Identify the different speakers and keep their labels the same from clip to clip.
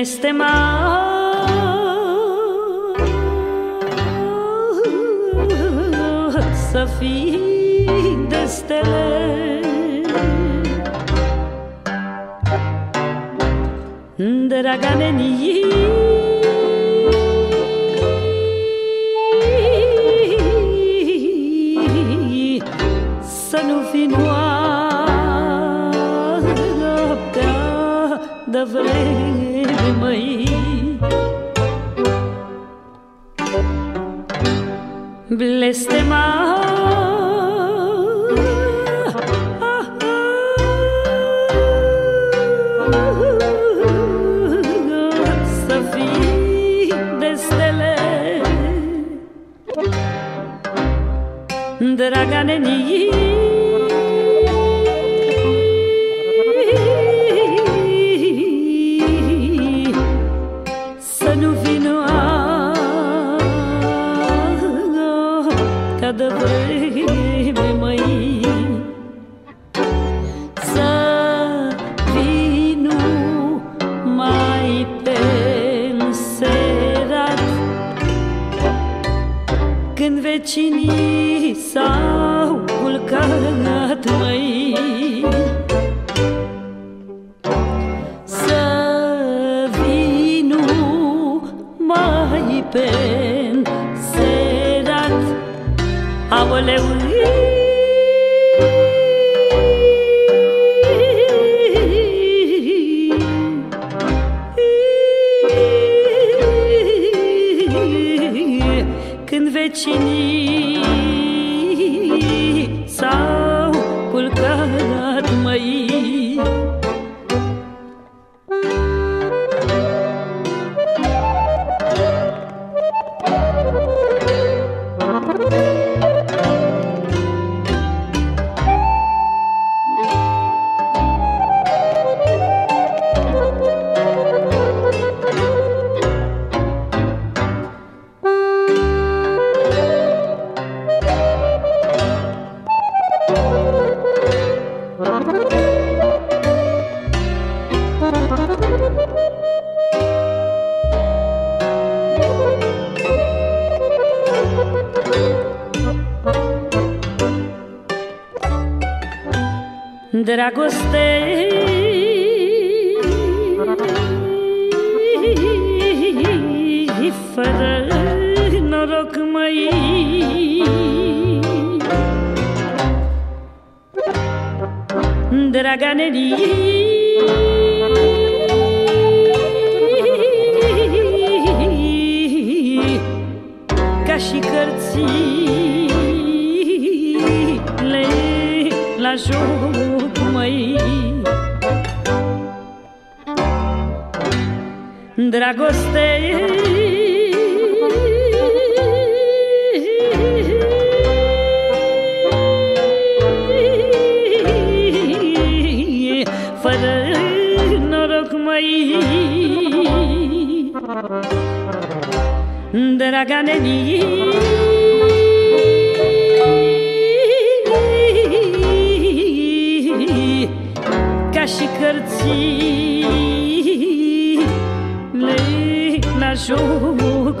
Speaker 1: blestemat Să fii de stele Draga nenii Să nu fi noaptea de vreme măi Blestemat ca de vreme măi. Să vinu mai pe serat Când vecinii s-au culcat măi Aoleu Când vecinii s-au culcat măi Dragoste. Fără Draga nenii Ca și cărțile la joc măi. Dragoste Fără noroc măi. Draga nenii. Ca și cărțile la joc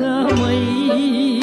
Speaker 1: mây